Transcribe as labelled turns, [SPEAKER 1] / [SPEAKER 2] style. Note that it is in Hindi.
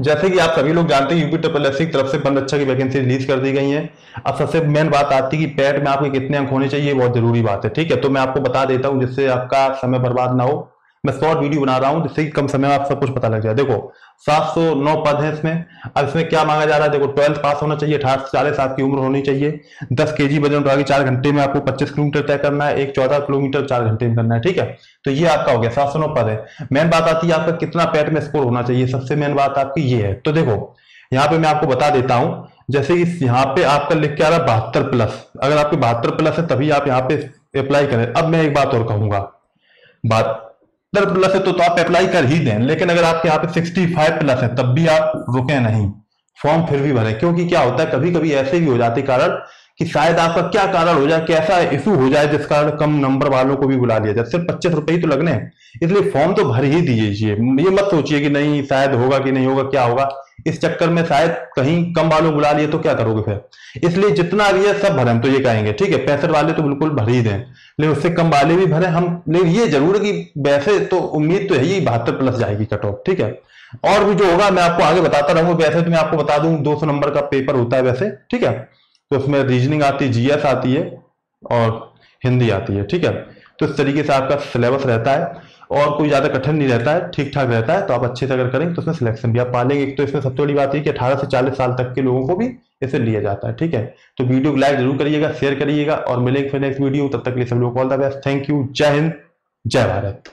[SPEAKER 1] जैसे कि आप सभी लोग जानते हैं यूपी ट्रिपल एस की तरफ़ से बंद अच्छा की वैकेंसी रिलीज़ कर दी गई है। अब सबसे मेन बात आती है कि पैट में आपके कितने अंक होने चाहिए, बहुत ज़रूरी बात है, ठीक है? तो मैं आपको बता देता हूँ जिससे आपका समय बर्बाद ना हो। मैं शॉर्ट वीडियो बना रहा हूँ, जिससे कम समय में आप सब कुछ पता लग जाए। देखो 709 पद है इसमें। अब इसमें क्या मांगा जा रहा है? देखो, ट्वेल्थ पास होना चाहिए, अठारह से चालीस साल की उम्र होनी चाहिए। दस के जी वज़न उठा चार घंटे में आपको पच्चीस किलोमीटर तय करना है, एक चौदह किलोमीटर चार घंटे में करना है, ठीक है? तो ये आपका हो गया, सात सौ नौ पद है। मेन बात आती है आपका कितना पैट में स्कोर होना चाहिए। सबसे मेन बात आपकी ये है। तो देखो, यहाँ पे मैं आपको बता देता हूँ, जैसे इस यहाँ पे आपका लिख के आ रहा है बहत्तर प्लस। अगर आपके बहत्तर प्लस है, तभी आप यहाँ पे अप्लाई करें। अब मैं एक बात और कहूँगा। बात सत्तर प्लस है तो, तो आप अप्लाई कर ही दें लेकिन अगर आपके यहाँ पे सिक्सटी फाइव प्लस है तब भी आप रुके नहीं। फॉर्म फिर भी भरें क्योंकि क्या होता है कभी कभी ऐसे भी हो जाते कारण कि शायद आपका क्या कारण हो जाए कैसा इशू हो जाए जिस कारण कम नंबर वालों को भी बुला लिया जाए। सिर्फ़ पच्चीस रुपए ही तो लगने हैं इसलिए फॉर्म तो भर ही दीजिए। ये मत सोचिए कि नहीं शायद होगा कि नहीं होगा क्या होगा। इस चक्कर में शायद कहीं कम वालों बुला लिए तो क्या करोगे फिर? इसलिए जितना भी है सब भरे, हम तो ये कहेंगे, ठीक है? पैंसठ वाले तो बिल्कुल भर ही दें। लेकिन उससे कम वाले भी भरे, हम लेकिन ये ज़रूर है कि वैसे तो उम्मीद तो है ही बहत्तर प्लस जाएगी कट ऑफ़ ठीक है? और भी जो होगा, मैं आपको आगे बताता रहूँगा। वैसे तो मैं आपको बता दूँ 200 नंबर का पेपर होता है वैसे, ठीक है? तो उसमें रीजनिंग आती है जीएस आती है और हिंदी आती है, ठीक है? तो इस तरीके से आपका सिलेबस रहता है और कोई ज़्यादा कठिन नहीं रहता है ठीक ठाक रहता है तो आप अच्छे से अगर करेंगे तो उसमें सिलेक्शन भी आप पालेंगे। एक तो इसमें सबसे बड़ी बात है कि अठारह से चालीस साल तक के लोगों को भी इसे लिया जाता है, ठीक है? तो वीडियो को लाइक ज़रूर करिएगा शेयर करिएगा और मिलेंगे फिर नेक्स्ट वीडियो तब तक लिए सब लोग all the best thank you जय हिंद। जय भारत।